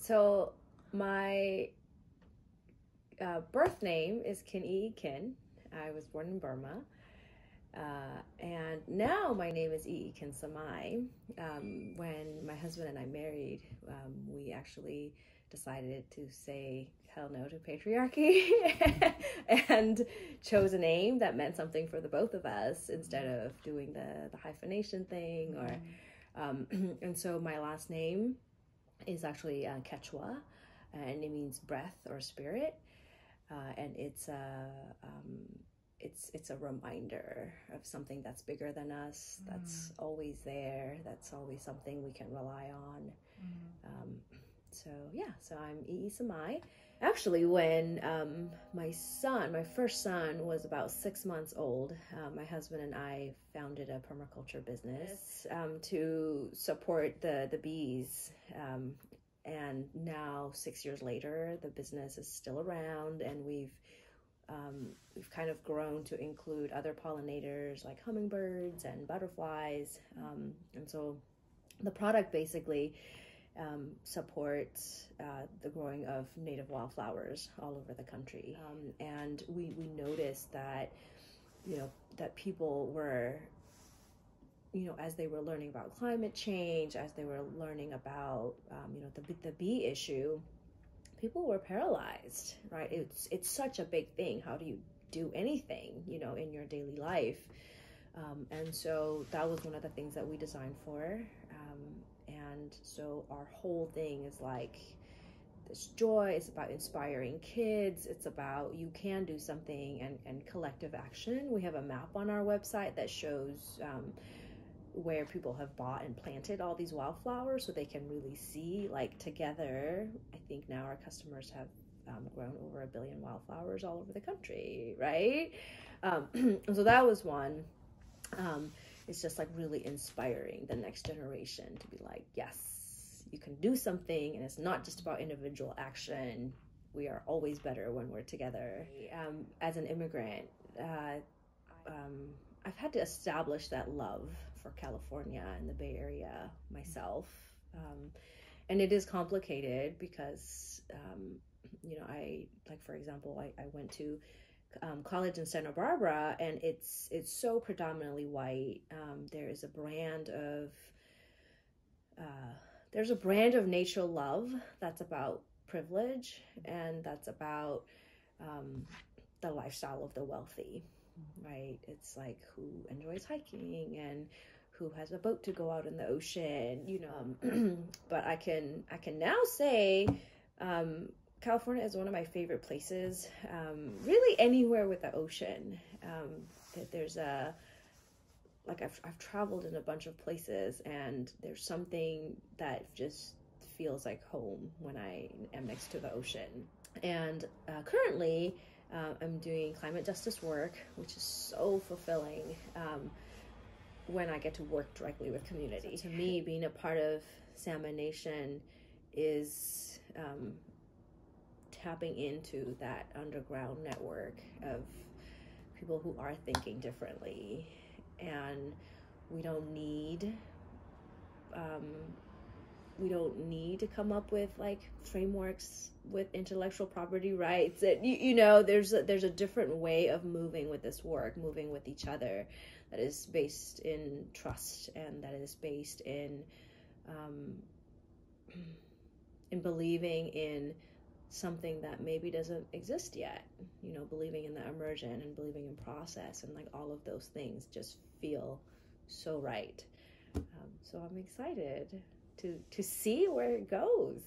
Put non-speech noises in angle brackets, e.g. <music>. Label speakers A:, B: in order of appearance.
A: so my uh, birth name is Kin Ee Kin. I was born in Burma. Uh, and now my name is Ee Kin Samai. Um, when my husband and I married, um, we actually decided to say hell no to patriarchy <laughs> and chose a name that meant something for the both of us instead of doing the, the hyphenation thing or um, <clears throat> and so my last name is actually uh, Quechua and it means breath or spirit. Uh, and it's a um, it's it's a reminder of something that's bigger than us that's always there that's always something we can rely on. Um, so yeah, so I'm Ei Samai. Actually, when um, my son, my first son, was about six months old, uh, my husband and I founded a permaculture business um, to support the the bees. Um, and now, six years later, the business is still around, and we've um, we've kind of grown to include other pollinators like hummingbirds and butterflies, um, and so the product basically um, supports uh, the growing of native wildflowers all over the country. Um, and we, we noticed that, you know, that people were, you know, as they were learning about climate change, as they were learning about, um, you know, the, the bee issue, people were paralyzed, right? It's, it's such a big thing. How do you do anything, you know, in your daily life? Um, and so that was one of the things that we designed for. Um, and so our whole thing is like this joy it's about inspiring kids it's about you can do something and, and collective action. We have a map on our website that shows um, where people have bought and planted all these wildflowers so they can really see like together i think now our customers have um, grown over a billion wildflowers all over the country right? Um, <clears throat> so that was one um, it's just like really inspiring the next generation to be like, yes, you can do something, and it's not just about individual action. We are always better when we're together. Um, as an immigrant, uh, um, I've had to establish that love for California and the Bay Area myself. Um, and it is complicated because, um, you know, I, like, for example, I, I went to um, college in Santa Barbara, and it's it's so predominantly white. Um, there is a brand of uh, there's a brand of nature love that's about privilege and that's about um, the lifestyle of the wealthy, right? It's like who enjoys hiking and who has a boat to go out in the ocean, you know. <clears throat> but I can I can now say um, California is one of my favorite places. Um, really, anywhere with the ocean. Um, there's a like I've I've traveled in a bunch of places, and there's something that just feels like home when I am next to the ocean. And uh, currently, uh, I'm doing climate justice work, which is so fulfilling. Um, when I get to work directly with community, so to me, being a part of Salmon Nation is um, tapping into that underground network of people who are thinking differently. And we don't need um, we don't need to come up with like frameworks with intellectual property rights. That you, you know there's a, there's a different way of moving with this work moving with each other that is based in trust and that is based in um, <clears throat> in believing in something that maybe doesn't exist yet you know believing in the immersion and believing in process and like all of those things just feel so right. Um, so i'm excited to to see where it goes